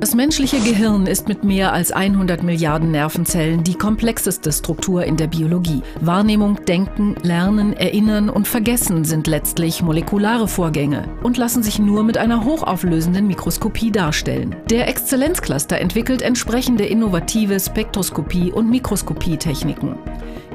Das menschliche Gehirn ist mit mehr als 100 Milliarden Nervenzellen die komplexeste Struktur in der Biologie. Wahrnehmung, Denken, Lernen, Erinnern und Vergessen sind letztlich molekulare Vorgänge und lassen sich nur mit einer hochauflösenden Mikroskopie darstellen. Der Exzellenzcluster entwickelt entsprechende innovative Spektroskopie- und Mikroskopietechniken.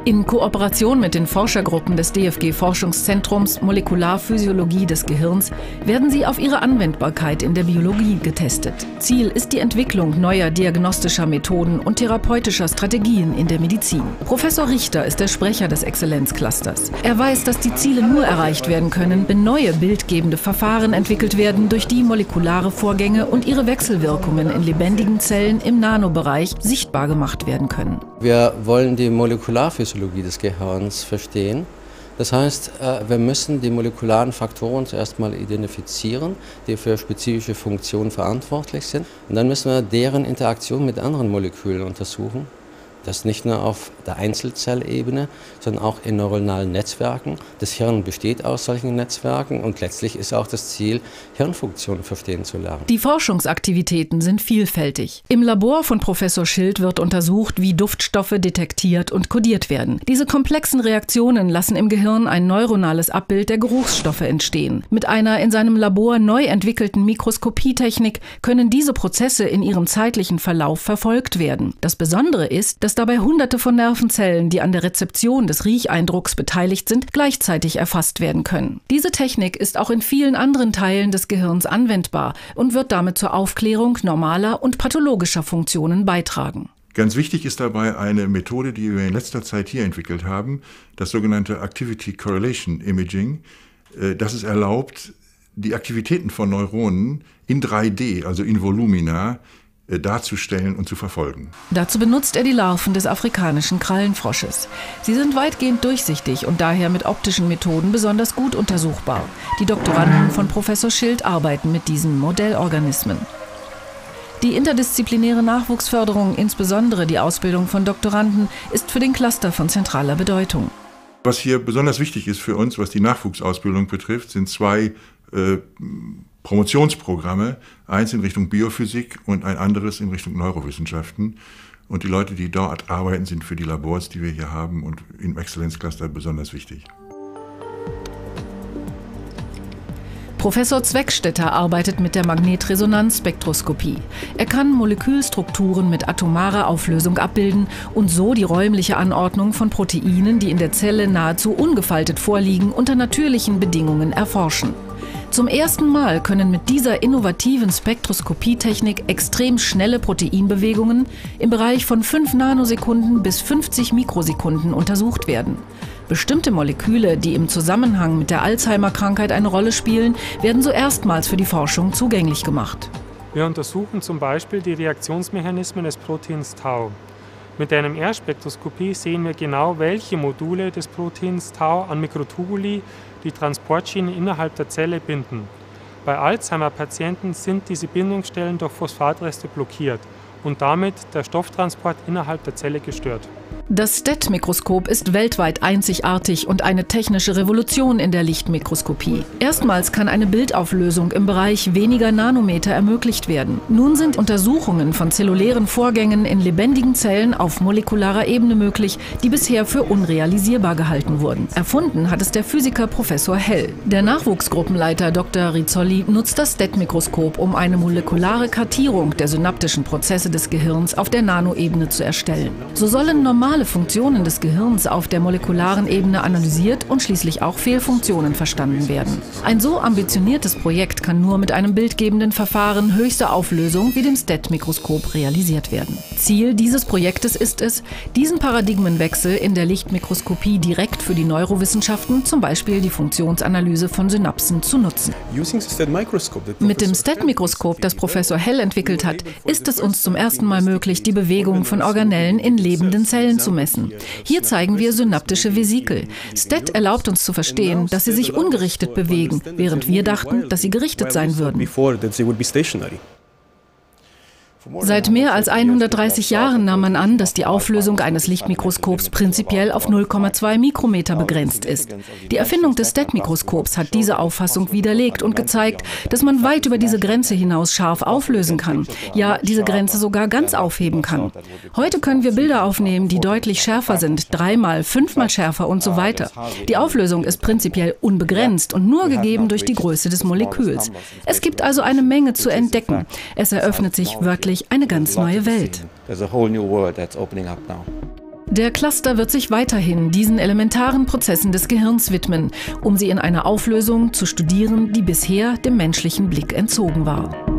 In Kooperation mit den Forschergruppen des DFG-Forschungszentrums Molekularphysiologie des Gehirns werden sie auf ihre Anwendbarkeit in der Biologie getestet. Ziel ist die Entwicklung neuer diagnostischer Methoden und therapeutischer Strategien in der Medizin. Professor Richter ist der Sprecher des Exzellenzclusters. Er weiß, dass die Ziele nur erreicht werden können, wenn neue bildgebende Verfahren entwickelt werden, durch die molekulare Vorgänge und ihre Wechselwirkungen in lebendigen Zellen im Nanobereich sichtbar gemacht werden können. Wir wollen die Molekularphysiologie Physiologie des Gehirns verstehen. Das heißt, äh, wir müssen die molekularen Faktoren zuerst mal identifizieren, die für spezifische Funktionen verantwortlich sind. Und dann müssen wir deren Interaktion mit anderen Molekülen untersuchen. Das nicht nur auf der Einzelzellebene, sondern auch in neuronalen Netzwerken. Das Hirn besteht aus solchen Netzwerken und letztlich ist auch das Ziel, Hirnfunktionen verstehen zu lernen. Die Forschungsaktivitäten sind vielfältig. Im Labor von Professor Schild wird untersucht, wie Duftstoffe detektiert und kodiert werden. Diese komplexen Reaktionen lassen im Gehirn ein neuronales Abbild der Geruchsstoffe entstehen. Mit einer in seinem Labor neu entwickelten Mikroskopietechnik können diese Prozesse in ihrem zeitlichen Verlauf verfolgt werden. Das Besondere ist, dass dabei Hunderte von Nervenzellen, die an der Rezeption des Riecheindrucks beteiligt sind, gleichzeitig erfasst werden können. Diese Technik ist auch in vielen anderen Teilen des Gehirns anwendbar und wird damit zur Aufklärung normaler und pathologischer Funktionen beitragen. Ganz wichtig ist dabei eine Methode, die wir in letzter Zeit hier entwickelt haben, das sogenannte Activity Correlation Imaging. Äh, das es erlaubt, die Aktivitäten von Neuronen in 3D, also in Volumina, darzustellen und zu verfolgen. Dazu benutzt er die Larven des afrikanischen Krallenfrosches. Sie sind weitgehend durchsichtig und daher mit optischen Methoden besonders gut untersuchbar. Die Doktoranden von Professor Schild arbeiten mit diesen Modellorganismen. Die interdisziplinäre Nachwuchsförderung, insbesondere die Ausbildung von Doktoranden, ist für den Cluster von zentraler Bedeutung. Was hier besonders wichtig ist für uns, was die Nachwuchsausbildung betrifft, sind zwei äh, Promotionsprogramme, eins in Richtung Biophysik und ein anderes in Richtung Neurowissenschaften. Und die Leute, die dort arbeiten, sind für die Labors, die wir hier haben und im Exzellenzcluster besonders wichtig. Professor Zweckstetter arbeitet mit der Magnetresonanzspektroskopie. Er kann Molekülstrukturen mit atomarer Auflösung abbilden und so die räumliche Anordnung von Proteinen, die in der Zelle nahezu ungefaltet vorliegen, unter natürlichen Bedingungen erforschen. Zum ersten Mal können mit dieser innovativen Spektroskopietechnik extrem schnelle Proteinbewegungen im Bereich von 5 Nanosekunden bis 50 Mikrosekunden untersucht werden. Bestimmte Moleküle, die im Zusammenhang mit der Alzheimer-Krankheit eine Rolle spielen, werden so erstmals für die Forschung zugänglich gemacht. Wir untersuchen zum Beispiel die Reaktionsmechanismen des Proteins Tau. Mit der NMR-Spektroskopie sehen wir genau, welche Module des Proteins Tau an Mikrotubuli die Transportschienen innerhalb der Zelle binden. Bei Alzheimer-Patienten sind diese Bindungsstellen durch Phosphatreste blockiert und damit der Stofftransport innerhalb der Zelle gestört. Das STET-Mikroskop ist weltweit einzigartig und eine technische Revolution in der Lichtmikroskopie. Erstmals kann eine Bildauflösung im Bereich weniger Nanometer ermöglicht werden. Nun sind Untersuchungen von zellulären Vorgängen in lebendigen Zellen auf molekularer Ebene möglich, die bisher für unrealisierbar gehalten wurden. Erfunden hat es der Physiker Professor Hell. Der Nachwuchsgruppenleiter Dr. Rizzoli nutzt das STET-Mikroskop, um eine molekulare Kartierung der synaptischen Prozesse des Gehirns auf der Nanoebene zu erstellen. So sollen normal normale Funktionen des Gehirns auf der molekularen Ebene analysiert und schließlich auch Fehlfunktionen verstanden werden. Ein so ambitioniertes Projekt kann nur mit einem bildgebenden Verfahren höchster Auflösung wie dem STET-Mikroskop realisiert werden. Ziel dieses Projektes ist es, diesen Paradigmenwechsel in der Lichtmikroskopie direkt für die Neurowissenschaften, zum Beispiel die Funktionsanalyse von Synapsen, zu nutzen. Mit dem STET-Mikroskop, das Professor Hell entwickelt hat, ist es uns zum ersten Mal möglich, die Bewegung von Organellen in lebenden Zellen zu messen. Hier zeigen wir synaptische Vesikel. STET erlaubt uns zu verstehen, dass sie sich ungerichtet bewegen, während wir dachten, dass sie gerichtet sein würden. Seit mehr als 130 Jahren nahm man an, dass die Auflösung eines Lichtmikroskops prinzipiell auf 0,2 Mikrometer begrenzt ist. Die Erfindung des STED-Mikroskops hat diese Auffassung widerlegt und gezeigt, dass man weit über diese Grenze hinaus scharf auflösen kann, ja diese Grenze sogar ganz aufheben kann. Heute können wir Bilder aufnehmen, die deutlich schärfer sind, dreimal, fünfmal schärfer und so weiter. Die Auflösung ist prinzipiell unbegrenzt und nur gegeben durch die Größe des Moleküls. Es gibt also eine Menge zu entdecken. Es eröffnet sich wörtlich eine ganz neue Welt. Der Cluster wird sich weiterhin diesen elementaren Prozessen des Gehirns widmen, um sie in einer Auflösung zu studieren, die bisher dem menschlichen Blick entzogen war.